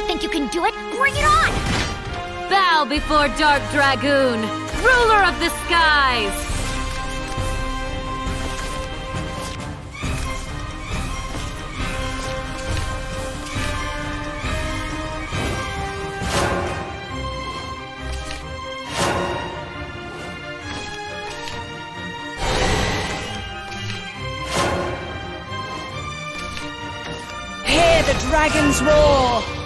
do it. Bring it on! Bow before Dark Dragoon, ruler of the skies! Hear the dragon's roar!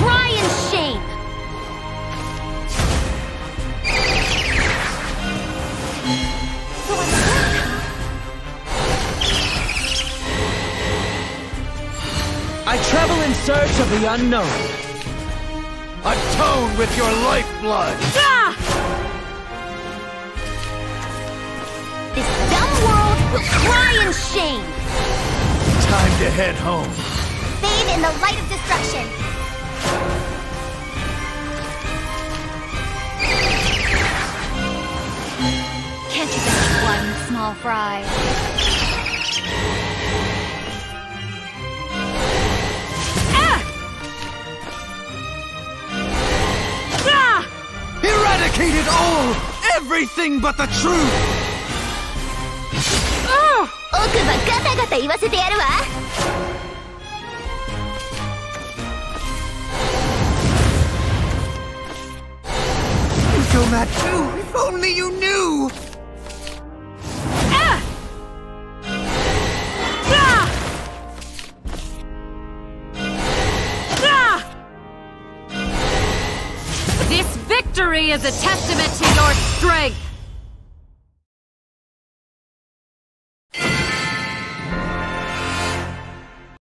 cry in shame! So I'm I travel in search of the unknown. Atone with your lifeblood. Ah! This dumb world will cry in shame! Time to head home. Bathe in the light of destruction! Can't you just one small fry? Eradicated all! Everything but the truth! 奥歯ガタガタ言わせてやるわ that too? If only you knew! This victory is a testament to your strength!